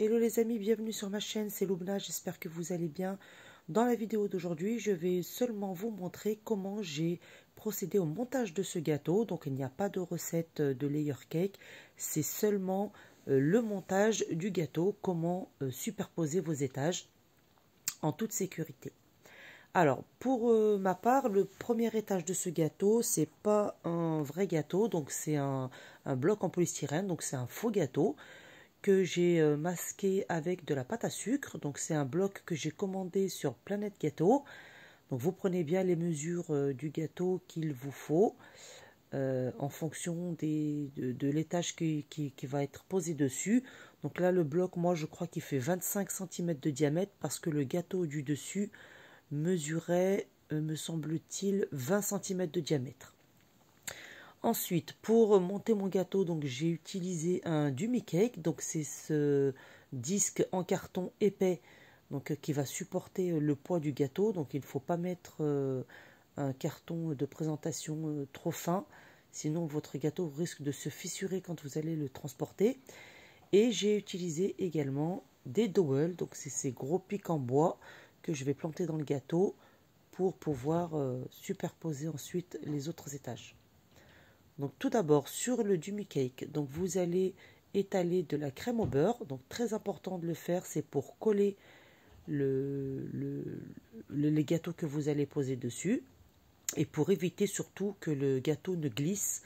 Hello les amis, bienvenue sur ma chaîne, c'est Loubna, j'espère que vous allez bien. Dans la vidéo d'aujourd'hui, je vais seulement vous montrer comment j'ai procédé au montage de ce gâteau. Donc il n'y a pas de recette de layer cake, c'est seulement euh, le montage du gâteau, comment euh, superposer vos étages en toute sécurité. Alors, pour euh, ma part, le premier étage de ce gâteau, c'est pas un vrai gâteau, donc c'est un, bloc en polystyrène, donc c'est un faux gâteau que j'ai euh, masqué avec de la pâte à sucre. Donc c'est un bloc que j'ai commandé sur Planète Gâteau. Donc vous prenez bien les mesures euh, du gâteau qu'il vous faut euh, en fonction de, l'étage qui, qui, va être posé dessus. Donc là le bloc moi je crois qu'il fait 25 cm de diamètre parce que le gâteau du dessus mesurait me semble-t-il 20 cm de diamètre. Ensuite, pour monter mon gâteau, donc j'ai utilisé un Dumi Cake. Donc c'est ce disque en carton épais donc euh, qui va supporter euh, le poids du gâteau. Donc il ne faut pas mettre euh, un carton de présentation trop fin, sinon votre gâteau risque de se fissurer quand vous allez le transporter. Et j'ai utilisé également des dowels, donc c'est ces gros pics en bois que je vais planter dans le gâteau pour pouvoir superposer ensuite les autres étages. Donc tout d'abord sur le demi cake, donc vous allez étaler de la crème au beurre. Donc très important de le faire, c'est pour coller le, les gâteaux que vous allez poser dessus et pour éviter surtout que le gâteau ne glisse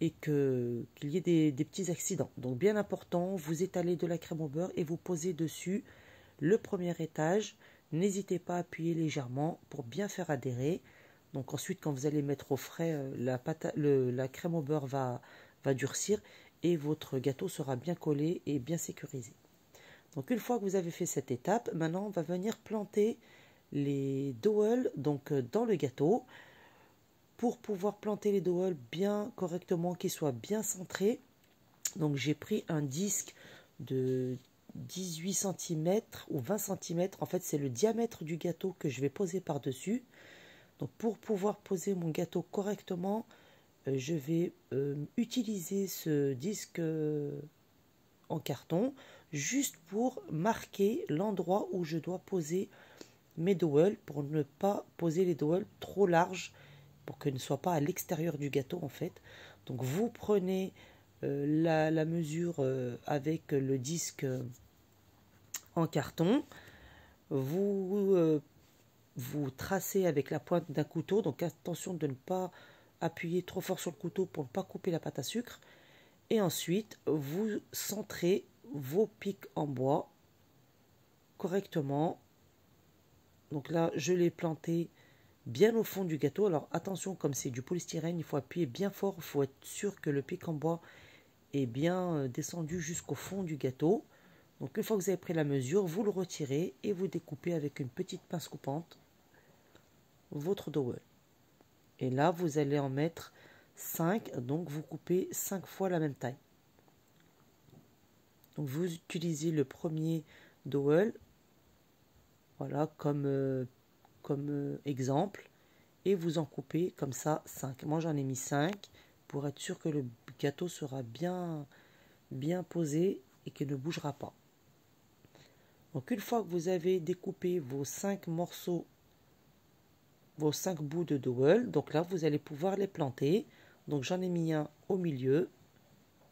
et qu'il y ait des, des, petits accidents. Donc bien important, vous étalez de la crème au beurre et vous posez dessus le premier étage. N'hésitez pas à appuyer légèrement pour bien faire adhérer. Donc ensuite, quand vous allez mettre au frais, euh, la, crème au beurre va, va durcir et votre gâteau sera bien collé et bien sécurisé. Donc une fois que vous avez fait cette étape, maintenant on va venir planter les dowels donc euh, dans le gâteau. Pour pouvoir planter les dowels bien correctement, qu'ils soient bien centrés, donc j'ai pris un disque de 18 cm ou 20 cm. En fait, c'est le diamètre du gâteau que je vais poser par-dessus. Donc pour pouvoir poser mon gâteau correctement, euh, je vais euh, utiliser ce disque euh, en carton juste pour marquer l'endroit où je dois poser mes dowels pour ne pas poser les dowels trop larges pour qu'ils ne soient pas à l'extérieur du gâteau en fait. Donc vous prenez la, la, mesure avec le disque en carton, vous vous tracez avec la pointe d'un couteau. Donc attention de ne pas appuyer trop fort sur le couteau pour ne pas couper la pâte à sucre. Et ensuite, vous centrez vos pics en bois correctement. Donc là, je l'ai planté bien au fond du gâteau. Alors attention, comme c'est du polystyrène, il faut appuyer bien fort. Il faut être sûr que le pic en bois est bien euh, descendu jusqu'au fond du gâteau. Donc une fois que vous avez pris la mesure, vous le retirez et vous découpez avec une petite pince coupante votre dowel. Et là, vous allez en mettre 5, donc vous coupez 5 fois la même taille. Donc vous utilisez le premier dowel, voilà, comme, euh, comme euh, exemple, et vous en coupez comme ça 5. Moi j'en ai mis 5 pour être sûr que le gâteau sera bien, bien posé et qu'il ne bougera pas. Donc une fois que vous avez découpé vos 5 morceaux vos cinq bouts de dowel. Donc là, vous allez pouvoir les planter. Donc j'en ai mis un au milieu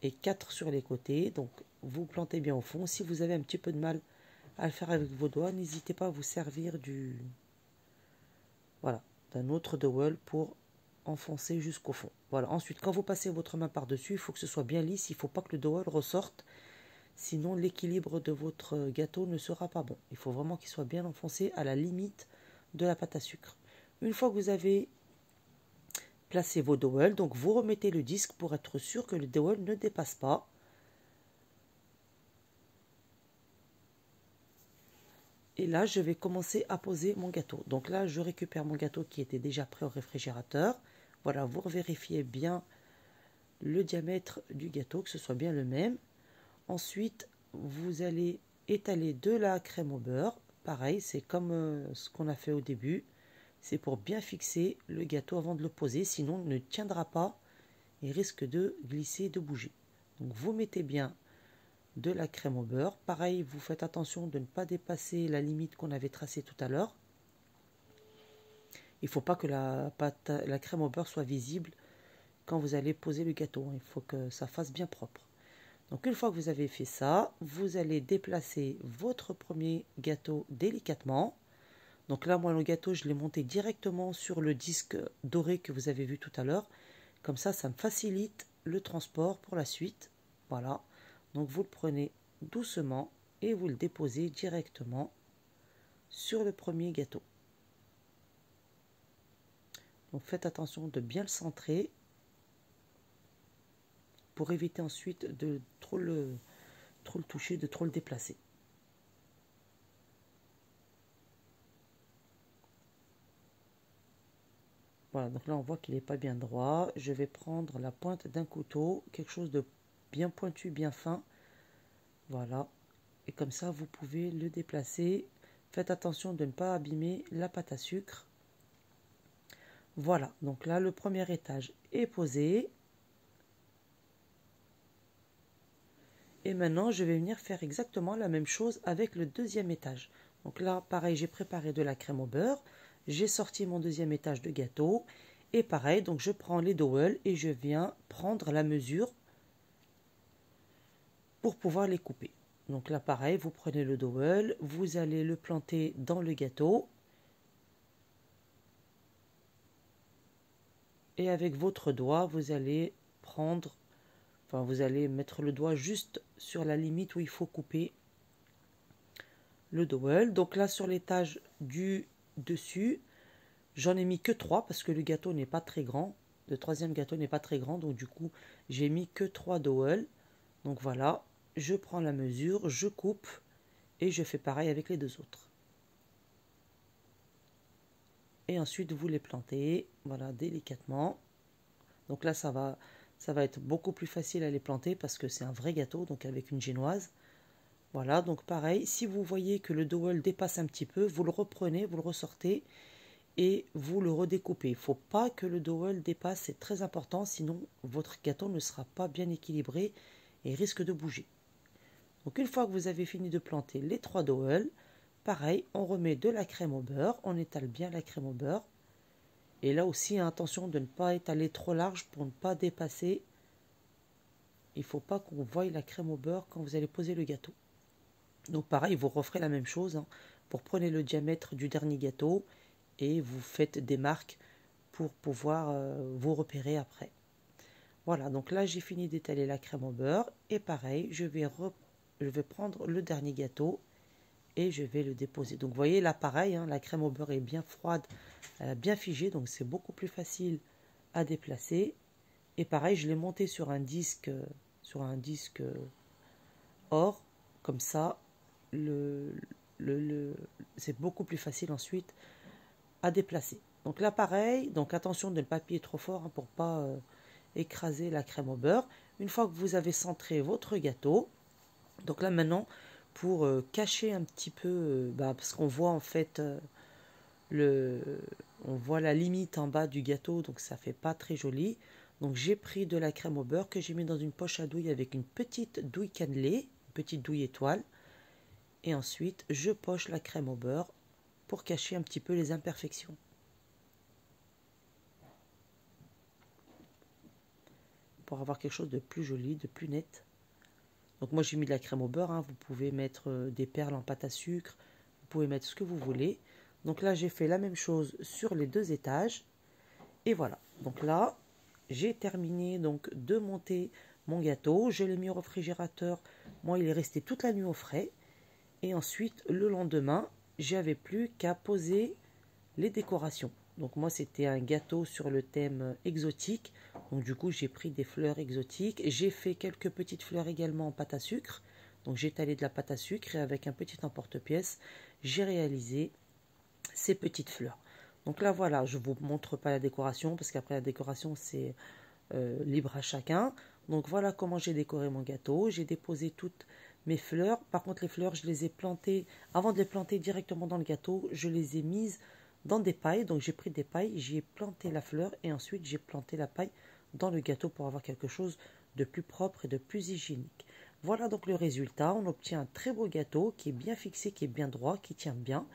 et quatre sur les côtés. Donc vous plantez bien au fond. Si vous avez un petit peu de mal à le faire avec vos doigts, n'hésitez pas à vous servir du voilà d'un autre dowel pour enfoncer jusqu'au fond. Voilà. Ensuite, quand vous passez votre main par-dessus, il faut que ce soit bien lisse. Il ne faut pas que le dowel ressorte. Sinon, l'équilibre de votre gâteau ne sera pas bon. Il faut vraiment qu'il soit bien enfoncé à la limite de la pâte à sucre. Une fois que vous avez placé vos dowels, donc vous remettez le disque pour être sûr que le dowel ne dépasse pas. Et là, je vais commencer à poser mon gâteau. Donc là, je récupère mon gâteau qui était déjà prêt au réfrigérateur. Voilà, vous vérifiez bien le diamètre du gâteau, que ce soit bien le même. Ensuite, vous allez étaler de la crème au beurre. Pareil, c'est comme euh, ce qu'on a fait au début c'est pour bien fixer le gâteau avant de le poser, sinon il ne tiendra pas et risque de glisser, de bouger. Donc vous mettez bien de la crème au beurre. Pareil, vous faites attention de ne pas dépasser la limite qu'on avait tracée tout à l'heure. Il ne faut pas que la, pâte, la crème au beurre soit visible quand vous allez poser le gâteau. Il faut que ça fasse bien propre. Donc une fois que vous avez fait ça, vous allez déplacer votre premier gâteau délicatement. Donc là, moi, le gâteau, je l'ai monté directement sur le disque doré que vous avez vu tout à l'heure. Comme ça, ça me facilite le transport pour la suite. Voilà. Donc vous le prenez doucement et vous le déposez directement sur le premier gâteau. Donc faites attention de bien le centrer pour éviter ensuite de trop le, trop toucher, de trop le déplacer. Voilà, donc là on voit qu'il n'est pas bien droit. Je vais prendre la pointe d'un couteau, quelque chose de bien pointu, bien fin. Voilà. Et comme ça, vous pouvez le déplacer. Faites attention de ne pas abîmer la pâte à sucre. Voilà, donc là, le premier étage est posé. Et maintenant, je vais venir faire exactement la même chose avec le deuxième étage. Donc là, pareil, j'ai préparé de la crème au beurre. J'ai sorti mon deuxième étage de gâteau. Et pareil, donc je prends les dowels et je viens prendre la mesure pour pouvoir les couper. Donc là, pareil, vous prenez le dowel, vous allez le planter dans le gâteau. Et avec votre doigt, vous allez prendre vous allez mettre le doigt juste sur la limite où il faut couper le dowel. Donc là, sur l'étage du dessus, j'en ai mis que trois parce que le gâteau n'est pas très grand. Le troisième gâteau n'est pas très grand, donc du coup, j'ai mis que trois dowels. Donc voilà, je prends la mesure, je coupe et je fais pareil avec les deux autres. Et ensuite, vous les plantez, voilà, délicatement. Donc là, ça va, ça va être beaucoup plus facile à les planter parce que c'est un vrai gâteau, donc avec une génoise. Voilà, donc pareil, si vous voyez que le dowel dépasse un petit peu, vous le reprenez, vous le ressortez et vous le redécoupez. Il ne faut pas que le dowel dépasse, c'est très important, sinon votre gâteau ne sera pas bien équilibré et risque de bouger. Donc une fois que vous avez fini de planter les trois dowels, pareil, on remet de la crème au beurre, on étale bien la crème au beurre, et là aussi, attention de ne pas étaler trop large pour ne pas dépasser. Il ne faut pas qu'on voie la crème au beurre quand vous allez poser le gâteau. Donc pareil, vous referez la même chose. Hein. Pour prenez le diamètre du dernier gâteau et vous faites des marques pour pouvoir euh, vous repérer après. Voilà, donc là j'ai fini d'étaler la crème au beurre et pareil, je vais, prendre le dernier gâteau et je vais le déposer. Donc vous voyez là pareil, hein, la crème au beurre est bien froide, elle a bien figé, donc c'est beaucoup plus facile à déplacer. Et pareil, je l'ai monté sur un disque, sur un disque or, comme ça, c'est beaucoup plus facile ensuite à déplacer. Donc là pareil, donc attention de ne pas appuyer trop fort hein, pour pas euh, écraser la crème au beurre. Une fois que vous avez centré votre gâteau, donc là maintenant pour euh, cacher un petit peu, euh, bah, parce qu'on voit en fait le, on voit la limite en bas du gâteau, donc ça fait pas très joli. Donc j'ai pris de la crème au beurre que j'ai mis dans une poche à douille avec une petite douille cannelée, une petite douille étoile. Et ensuite, je poche la crème au beurre pour cacher un petit peu les imperfections. Pour avoir quelque chose de plus joli, de plus net. Donc moi j'ai mis de la crème au beurre, hein. vous pouvez mettre euh, des perles en pâte à sucre, vous pouvez mettre ce que vous voulez. Donc là j'ai fait la même chose sur les deux étages. Et voilà, donc là j'ai terminé donc de monter mon gâteau, je l'ai mis au réfrigérateur, moi il est resté toute la nuit au frais. Et ensuite le lendemain j'avais plus qu'à poser les décorations. Donc moi c'était un gâteau sur le thème exotique. Donc du coup j'ai pris des fleurs exotiques. J'ai fait quelques petites fleurs également en pâte à sucre. Donc j'ai étalé de la pâte à sucre et avec un petit emporte-pièce, j'ai réalisé ces petites fleurs. Donc là voilà, je vous montre pas la décoration parce qu'après la décoration c'est euh, libre à chacun. Donc voilà comment j'ai décoré mon gâteau. J'ai déposé toutes mes fleurs. Par contre les fleurs je les ai plantées, avant de les planter directement dans le gâteau, je les ai mises dans des pailles. Donc j'ai pris des pailles, j'y ai planté la fleur et ensuite j'ai planté la paille dans le gâteau pour avoir quelque chose de plus propre et de plus hygiénique. Voilà donc le résultat. On obtient un très beau gâteau qui est bien fixé, qui est bien droit, qui tient bien.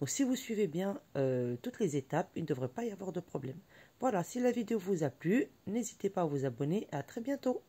Donc si vous suivez bien euh, toutes les étapes, il ne devrait pas y avoir de problème. Voilà, si la vidéo vous a plu, n'hésitez pas à vous abonner. À très bientôt.